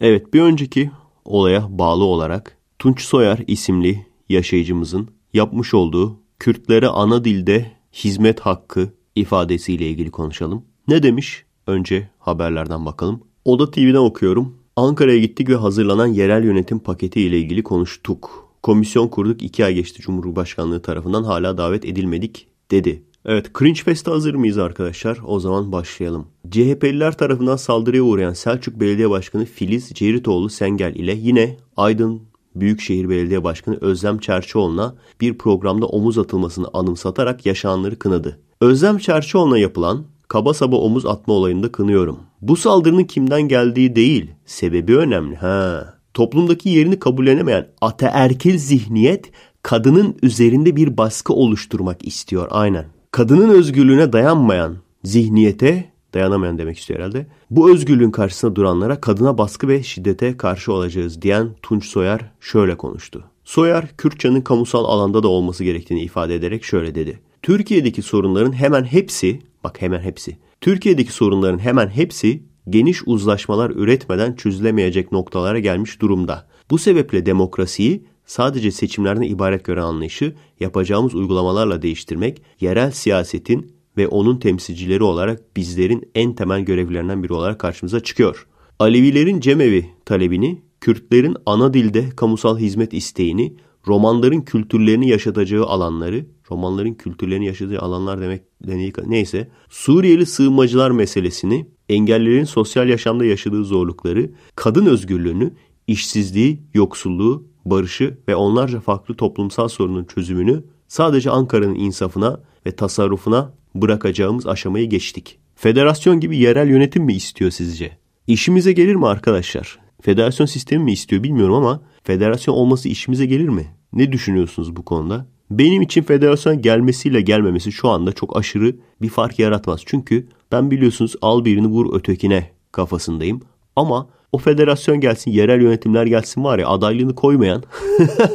Evet bir önceki olaya bağlı olarak Tunç Soyer isimli yaşayıcımızın yapmış olduğu Kürtlere ana dilde hizmet hakkı ifadesiyle ilgili konuşalım. Ne demiş? Önce haberlerden bakalım. Oda TV'den okuyorum. Ankara'ya gittik ve hazırlanan yerel yönetim paketi ile ilgili konuştuk. Komisyon kurduk iki ay geçti Cumhurbaşkanlığı tarafından hala davet edilmedik dedi. Evet Cringe Fest'e hazır mıyız arkadaşlar? O zaman başlayalım. CHP'liler tarafından saldırıya uğrayan Selçuk Belediye Başkanı Filiz Ceritoğlu Sengel ile yine Aydın Büyükşehir Belediye Başkanı Özlem Çerçioğlu'na bir programda omuz atılmasını anımsatarak yaşananları kınadı. Özlem Çerçioğlu'na yapılan kaba saba omuz atma olayında kınıyorum. Bu saldırının kimden geldiği değil, sebebi önemli. Ha. Toplumdaki yerini kabullenemeyen ataerkil zihniyet kadının üzerinde bir baskı oluşturmak istiyor aynen. Kadının özgürlüğüne dayanmayan zihniyete dayanamayan demek istiyor herhalde. Bu özgürlüğün karşısında duranlara kadına baskı ve şiddete karşı olacağız diyen Tunç Soyer şöyle konuştu. Soyer, Kürtçenin kamusal alanda da olması gerektiğini ifade ederek şöyle dedi. Türkiye'deki sorunların hemen hepsi, bak hemen hepsi, Türkiye'deki sorunların hemen hepsi geniş uzlaşmalar üretmeden çözülemeyecek noktalara gelmiş durumda. Bu sebeple demokrasiyi sadece seçimlerden ibaret gören anlayışı yapacağımız uygulamalarla değiştirmek, yerel siyasetin ve onun temsilcileri olarak bizlerin en temel görevlerinden biri olarak karşımıza çıkıyor. Alevilerin cemevi talebini, Kürtlerin ana dilde kamusal hizmet isteğini, romanların kültürlerini yaşatacağı alanları, romanların kültürlerini yaşadığı alanlar demek neyse, Suriyeli sığınmacılar meselesini, engellilerin sosyal yaşamda yaşadığı zorlukları, kadın özgürlüğünü, işsizliği, yoksulluğu, barışı ve onlarca farklı toplumsal sorunun çözümünü sadece Ankara'nın insafına ve tasarrufuna bırakacağımız aşamayı geçtik. Federasyon gibi yerel yönetim mi istiyor sizce? İşimize gelir mi arkadaşlar? Federasyon sistemi mi istiyor bilmiyorum ama federasyon olması işimize gelir mi? Ne düşünüyorsunuz bu konuda? Benim için federasyon gelmesiyle gelmemesi şu anda çok aşırı bir fark yaratmaz. Çünkü ben biliyorsunuz al birini vur ötekine kafasındayım. Ama o federasyon gelsin, yerel yönetimler gelsin var ya adaylığını koymayan.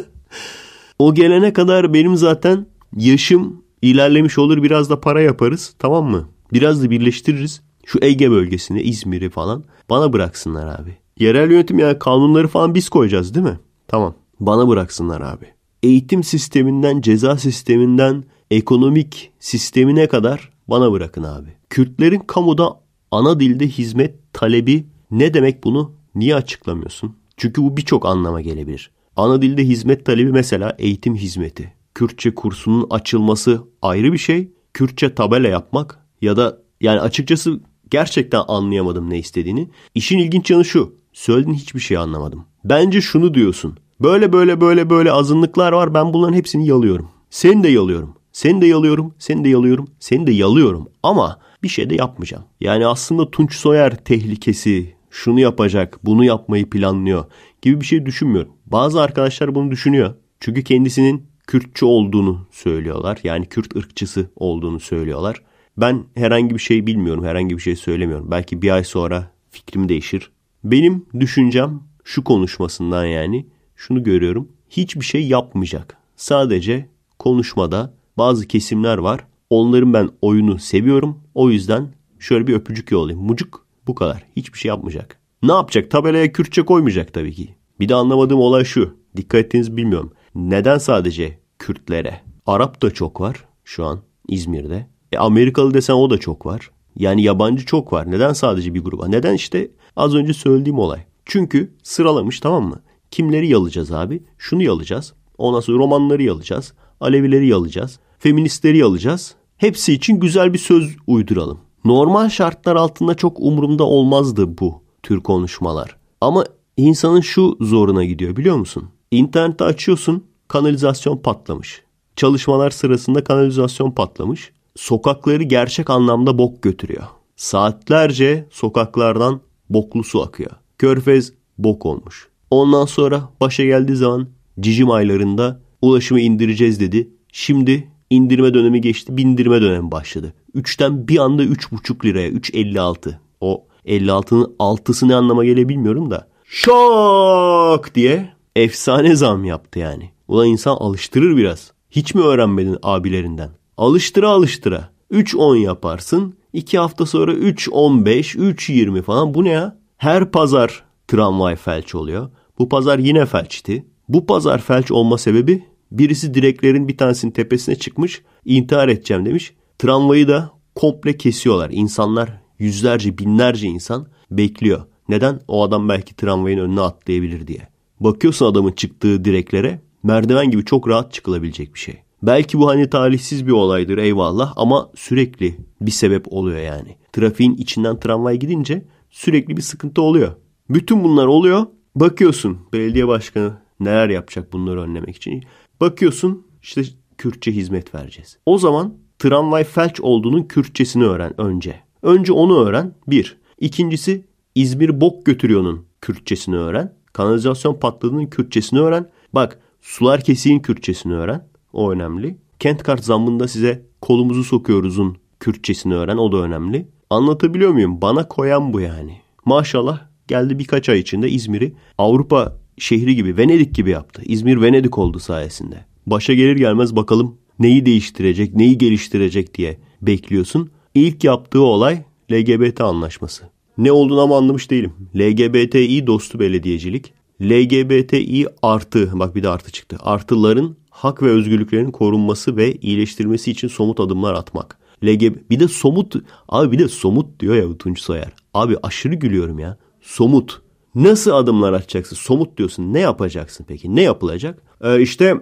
o gelene kadar benim zaten yaşım ilerlemiş olur biraz da para yaparız tamam mı? Biraz da birleştiririz. Şu Ege bölgesini, İzmir'i falan bana bıraksınlar abi. Yerel yönetim yani kanunları falan biz koyacağız değil mi? Tamam. Bana bıraksınlar abi. Eğitim sisteminden, ceza sisteminden, ekonomik sistemine kadar bana bırakın abi. Kürtlerin kamuda ana dilde hizmet talebi ne demek bunu? Niye açıklamıyorsun? Çünkü bu birçok anlama gelebilir. Ana dilde hizmet talebi mesela eğitim hizmeti. Kürtçe kursunun açılması ayrı bir şey. Kürtçe tabela yapmak ya da yani açıkçası gerçekten anlayamadım ne istediğini. İşin ilginç yanı şu. Söylediğin hiçbir şey anlamadım. Bence şunu diyorsun. Böyle böyle böyle böyle azınlıklar var ben bunların hepsini yalıyorum. Seni de yalıyorum. Seni de yalıyorum, seni de yalıyorum, seni de yalıyorum ama bir şey de yapmayacağım. Yani aslında Tunç Soyer tehlikesi, şunu yapacak, bunu yapmayı planlıyor gibi bir şey düşünmüyorum. Bazı arkadaşlar bunu düşünüyor. Çünkü kendisinin Kürtçü olduğunu söylüyorlar. Yani Kürt ırkçısı olduğunu söylüyorlar. Ben herhangi bir şey bilmiyorum, herhangi bir şey söylemiyorum. Belki bir ay sonra fikrim değişir. Benim düşüncem şu konuşmasından yani şunu görüyorum. Hiçbir şey yapmayacak. Sadece konuşmada bazı kesimler var. Onların ben oyunu seviyorum. O yüzden şöyle bir öpücük yollayayım. Mucuk bu kadar. Hiçbir şey yapmayacak. Ne yapacak? Tabelaya Kürtçe koymayacak tabii ki. Bir de anlamadığım olay şu. Dikkat ettiğiniz bilmiyorum. Neden sadece Kürtlere? Arap da çok var şu an İzmir'de. E Amerikalı desen o da çok var. Yani yabancı çok var. Neden sadece bir gruba? Neden işte az önce söylediğim olay. Çünkü sıralamış tamam mı? Kimleri yalacağız abi? Şunu yalacağız. Ondan sonra romanları yalacağız. Alevileri yalacağız. Feministleri yalacağız. Hepsi için güzel bir söz uyduralım. Normal şartlar altında çok umurumda olmazdı bu tür konuşmalar. Ama insanın şu zoruna gidiyor biliyor musun? İnternette açıyorsun kanalizasyon patlamış. Çalışmalar sırasında kanalizasyon patlamış. Sokakları gerçek anlamda bok götürüyor. Saatlerce sokaklardan boklu su akıyor. Körfez bok olmuş. Ondan sonra başa geldiği zaman cicim aylarında ulaşımı indireceğiz dedi. Şimdi indirme dönemi geçti, bindirme dönemi başladı. 3'ten bir anda 3,5 liraya, 3.56. O 56'nın altısı ne anlama gele bilmiyorum da. Şok diye efsane zam yaptı yani. Ulan insan alıştırır biraz. Hiç mi öğrenmedin abilerinden? Alıştıra alıştıra. 3.10 yaparsın. 2 hafta sonra 3.15, 3.20 falan. Bu ne ya? Her pazar tramvay felç oluyor. Bu pazar yine felçti. Bu pazar felç olma sebebi birisi direklerin bir tanesinin tepesine çıkmış intihar edeceğim demiş. Tramvayı da komple kesiyorlar. İnsanlar yüzlerce binlerce insan bekliyor. Neden? O adam belki tramvayın önüne atlayabilir diye. Bakıyorsun adamın çıktığı direklere merdiven gibi çok rahat çıkılabilecek bir şey. Belki bu hani talihsiz bir olaydır eyvallah ama sürekli bir sebep oluyor yani. Trafiğin içinden tramvay gidince sürekli bir sıkıntı oluyor. Bütün bunlar oluyor. Bakıyorsun belediye başkanı neler yapacak bunları önlemek için. Bakıyorsun işte Kürtçe hizmet vereceğiz. O zaman tramvay felç olduğunun Kürtçesini öğren önce. Önce onu öğren. Bir. İkincisi İzmir bok götürüyor'nun Kürtçesini öğren. Kanalizasyon patladığının Kürtçesini öğren. Bak sular kesiğin Kürtçesini öğren. O önemli. Kent kart zammında size kolumuzu sokuyoruz'un Kürtçesini öğren. O da önemli. Anlatabiliyor muyum? Bana koyan bu yani. Maşallah geldi birkaç ay içinde İzmir'i Avrupa şehri gibi Venedik gibi yaptı. İzmir Venedik oldu sayesinde. Başa gelir gelmez bakalım neyi değiştirecek, neyi geliştirecek diye bekliyorsun. İlk yaptığı olay LGBT anlaşması. Ne olduğunu ama anlamış değilim. LGBTİ dostu belediyecilik. LGBTİ artı, bak bir de artı çıktı. Artıların hak ve özgürlüklerin korunması ve iyileştirmesi için somut adımlar atmak. LGB bir de somut, abi bir de somut diyor ya Tunç Soyer. Abi aşırı gülüyorum ya. Somut. Nasıl adımlar atacaksın? Somut diyorsun. Ne yapacaksın peki? Ne yapılacak? Ee, işte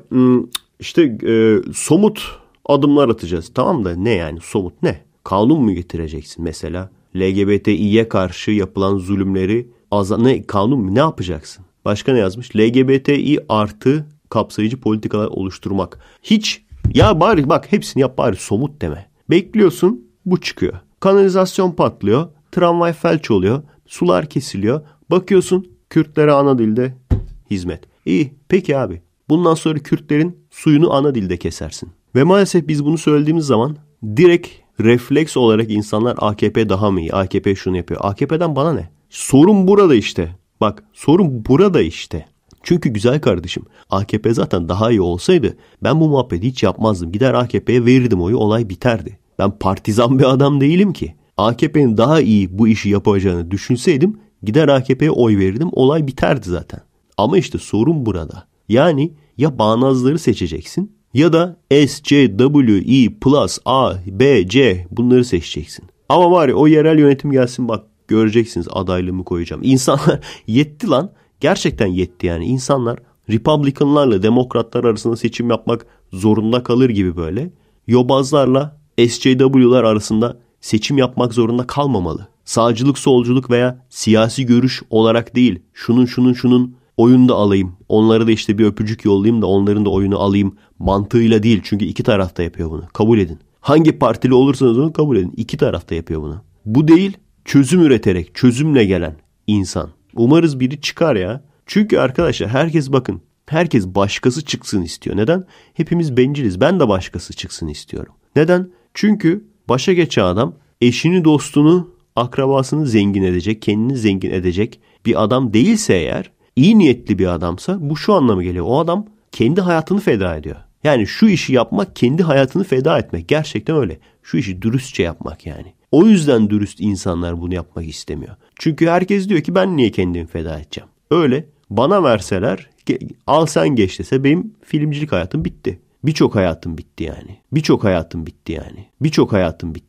işte e, somut adımlar atacağız. Tamam da ne yani somut ne? Kanun mu getireceksin mesela? LGBTİ'ye karşı yapılan zulümleri ne kanun mu ne yapacaksın? Başka ne yazmış? LGBTİ artı kapsayıcı politikalar oluşturmak. Hiç ya bari bak hepsini yap bari somut deme. Bekliyorsun bu çıkıyor. Kanalizasyon patlıyor. Tramvay felç oluyor. Sular kesiliyor. Bakıyorsun Kürtlere ana dilde hizmet. İyi peki abi. Bundan sonra Kürtlerin suyunu ana dilde kesersin. Ve maalesef biz bunu söylediğimiz zaman direkt refleks olarak insanlar AKP daha mı iyi? AKP şunu yapıyor. AKP'den bana ne? Sorun burada işte. Bak sorun burada işte. Çünkü güzel kardeşim AKP zaten daha iyi olsaydı ben bu muhabbeti hiç yapmazdım. Gider AKP'ye verirdim oyu olay biterdi. Ben partizan bir adam değilim ki. AKP'nin daha iyi bu işi yapacağını düşünseydim gider AKP'ye oy verirdim olay biterdi zaten. Ama işte sorun burada. Yani ya bağnazları seçeceksin ya da S, C, W, E, plus, A, B, C bunları seçeceksin. Ama var ya o yerel yönetim gelsin bak göreceksiniz adaylığımı koyacağım. İnsanlar yetti lan. Gerçekten yetti yani. İnsanlar Republicanlarla demokratlar arasında seçim yapmak zorunda kalır gibi böyle. Yobazlarla SJW'lar arasında seçim yapmak zorunda kalmamalı. Sağcılık, solculuk veya siyasi görüş olarak değil. Şunun şunun şunun oyunu da alayım. Onlara da işte bir öpücük yollayayım da onların da oyunu alayım mantığıyla değil. Çünkü iki tarafta yapıyor bunu. Kabul edin. Hangi partili olursanız onu kabul edin. İki tarafta yapıyor bunu. Bu değil çözüm üreterek, çözümle gelen insan. Umarız biri çıkar ya. Çünkü arkadaşlar herkes bakın. Herkes başkası çıksın istiyor. Neden? Hepimiz benciliz. Ben de başkası çıksın istiyorum. Neden? Çünkü başa geçen adam eşini, dostunu, akrabasını zengin edecek, kendini zengin edecek bir adam değilse eğer, iyi niyetli bir adamsa bu şu anlamı geliyor. O adam kendi hayatını feda ediyor. Yani şu işi yapmak kendi hayatını feda etmek. Gerçekten öyle. Şu işi dürüstçe yapmak yani. O yüzden dürüst insanlar bunu yapmak istemiyor. Çünkü herkes diyor ki ben niye kendimi feda edeceğim? Öyle. Bana verseler al sen geç dese benim filmcilik hayatım bitti. Birçok hayatım bitti yani. Birçok hayatım bitti yani. Birçok hayatım bitti.